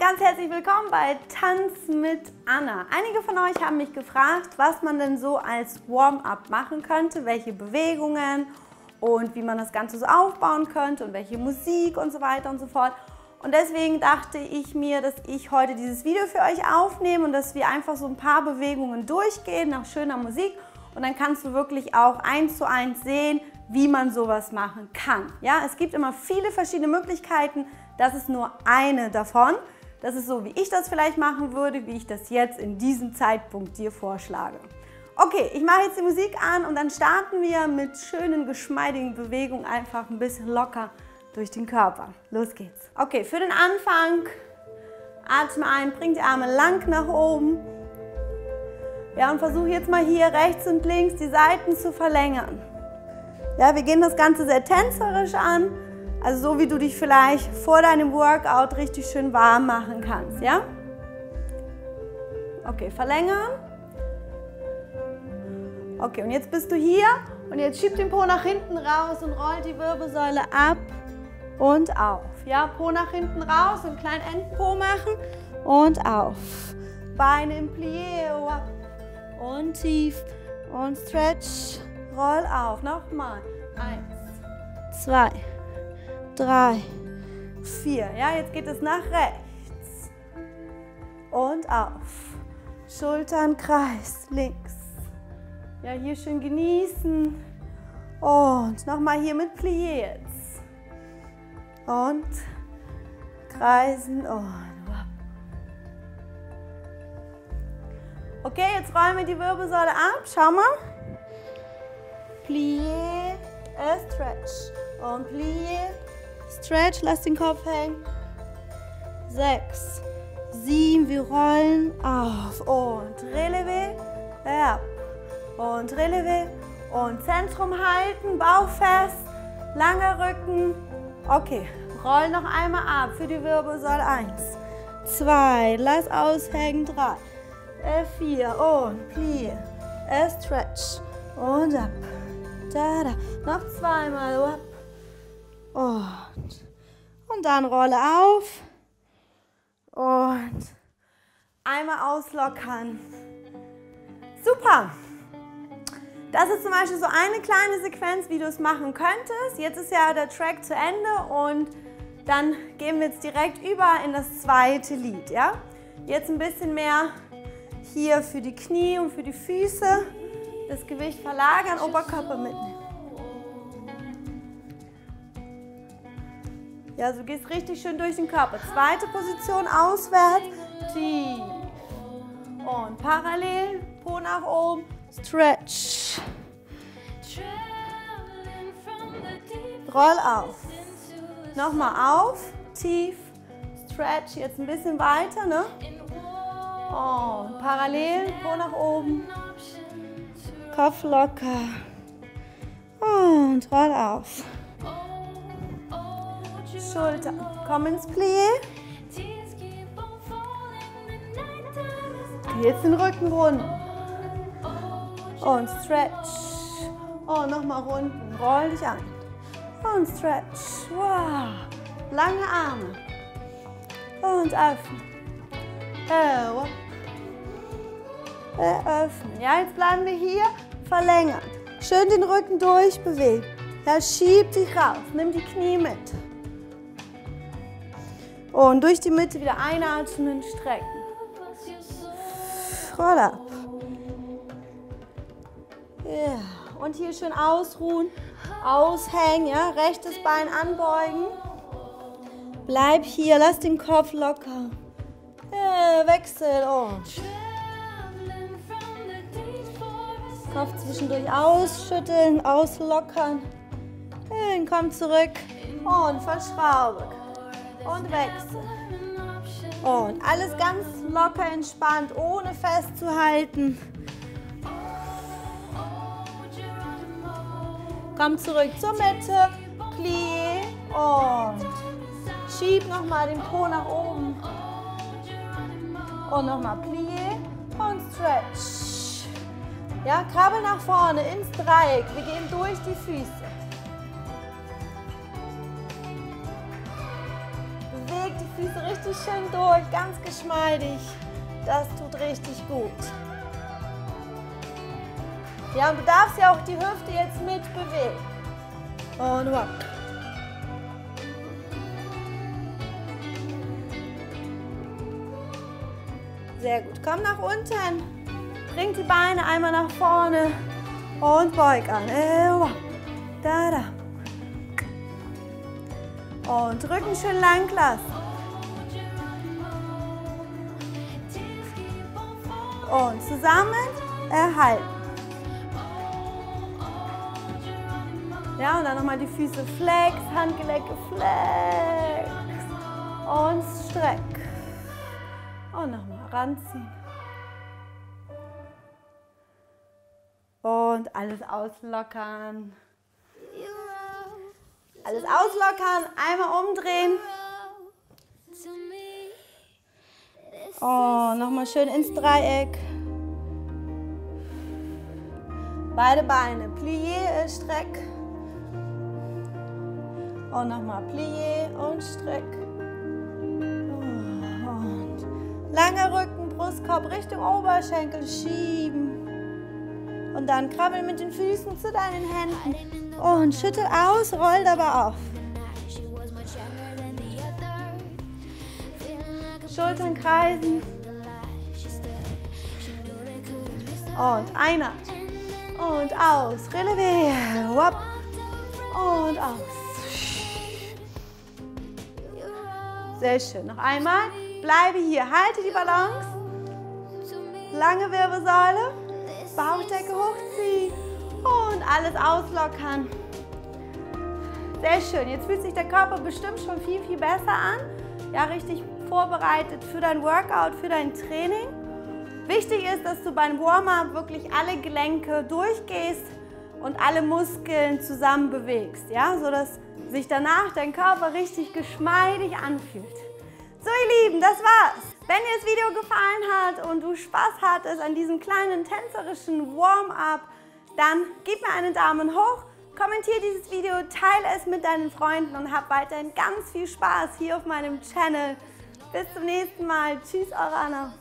ganz herzlich willkommen bei Tanz mit Anna. Einige von euch haben mich gefragt, was man denn so als Warm-up machen könnte, welche Bewegungen und wie man das Ganze so aufbauen könnte und welche Musik und so weiter und so fort. Und deswegen dachte ich mir, dass ich heute dieses Video für euch aufnehme und dass wir einfach so ein paar Bewegungen durchgehen nach schöner Musik und dann kannst du wirklich auch eins zu eins sehen, wie man sowas machen kann. Ja, es gibt immer viele verschiedene Möglichkeiten, das ist nur eine davon. Das ist so, wie ich das vielleicht machen würde, wie ich das jetzt in diesem Zeitpunkt dir vorschlage. Okay, ich mache jetzt die Musik an und dann starten wir mit schönen, geschmeidigen Bewegungen einfach ein bisschen locker durch den Körper. Los geht's. Okay, für den Anfang atme ein, bring die Arme lang nach oben. Ja, und versuche jetzt mal hier rechts und links die Seiten zu verlängern. Ja, wir gehen das Ganze sehr tänzerisch an. Also so wie du dich vielleicht vor deinem Workout richtig schön warm machen kannst, ja? Okay, verlängern. Okay, und jetzt bist du hier und jetzt schieb den Po nach hinten raus und roll die Wirbelsäule ab und auf. Ja, Po nach hinten raus und kleinen Endpo machen und auf. Beine im Plié und tief und stretch. Roll auf. Nochmal. Eins, zwei, drei, vier. Ja, jetzt geht es nach rechts. Und auf. Schultern kreis, links. Ja, hier schön genießen. Und nochmal hier mit Plié jetzt. Und kreisen und Okay, jetzt rollen wir die Wirbelsäule ab. Schau mal. Plié, stretch. Und plié, Stretch, lass den Kopf hängen. Sechs, sieben, wir rollen auf und relevé, ab und relevé und Zentrum halten, Bauch fest, langer Rücken. Okay, roll noch einmal ab für die Wirbelsäule. Eins, zwei, lass aushängen, drei, vier und plie, stretch und ab. Da, da. Noch zweimal, up und, und dann rolle auf und einmal auslockern. Super! Das ist zum Beispiel so eine kleine Sequenz, wie du es machen könntest. Jetzt ist ja der Track zu Ende und dann gehen wir jetzt direkt über in das zweite Lied. Ja? Jetzt ein bisschen mehr hier für die Knie und für die Füße. Das Gewicht verlagern, Oberkörper mitnehmen. Ja, also du gehst richtig schön durch den Körper. Zweite Position auswärts, tief. Und parallel, Po nach oben, stretch. Roll auf. Nochmal auf, tief, stretch. Jetzt ein bisschen weiter, ne? Und parallel, Po nach oben. Kopf locker. Und roll auf. Schultern. Komm ins Plié. Jetzt den Rücken runden. Und stretch. Und nochmal runden. Roll dich an. Und stretch. Wow. Lange Arme. Und öffnen. Eröffnen. Ja, jetzt bleiben wir hier. Verlängern. Schön den Rücken durchbewegen. Ja, schieb dich raus. Nimm die Knie mit. Und durch die Mitte wieder einatmen, strecken. Roll ab. Ja. Und hier schön ausruhen, aushängen, ja? rechtes Bein anbeugen. Bleib hier, lass den Kopf locker. Ja, wechsel und Kopf zwischendurch ausschütteln, auslockern. Komm zurück und verschraube und wechsel. Und alles ganz locker entspannt, ohne festzuhalten. Komm zurück zur Mitte, Plie und schieb nochmal den Po nach oben. Und nochmal Plie und Stretch. Ja, krabbel nach vorne ins Dreieck. Wir gehen durch die Füße. Füße richtig schön durch, ganz geschmeidig. Das tut richtig gut. Ja, und du darfst ja auch die Hüfte jetzt mit bewegen. Und hopp. Sehr gut. Komm nach unten. Bring die Beine einmal nach vorne und beug an. Da, da. Und Rücken schön lang lassen. Und zusammen erhalten. Ja, und dann nochmal die Füße flex, Handgelenke flex. Und streck. Und nochmal ranziehen. Und alles auslockern. Alles auslockern, einmal umdrehen. Oh, nochmal schön ins Dreieck. Beide Beine, Plié, Streck. Und nochmal Plié und Streck. Und langer Rücken, Brustkorb Richtung Oberschenkel schieben. Und dann krabbel mit den Füßen zu deinen Händen. Und schüttel aus, roll aber auf. Schultern kreisen. Und einer. Und aus. Relevé. Wop. Und aus. Sehr schön. Noch einmal. Bleibe hier. Halte die Balance. Lange Wirbelsäule. Bauchdecke hochziehen. Und alles auslockern. Sehr schön. Jetzt fühlt sich der Körper bestimmt schon viel, viel besser an. Ja, richtig vorbereitet für dein Workout, für dein Training. Wichtig ist, dass du beim Warm-up wirklich alle Gelenke durchgehst und alle Muskeln zusammen bewegst, ja, sodass sich danach dein Körper richtig geschmeidig anfühlt. So ihr Lieben, das war's. Wenn dir das Video gefallen hat und du Spaß hattest an diesem kleinen tänzerischen Warm-up, dann gib mir einen Daumen hoch, kommentiere dieses Video, teile es mit deinen Freunden und hab weiterhin ganz viel Spaß hier auf meinem Channel. Bis zum nächsten Mal. Tschüss, eure Anna.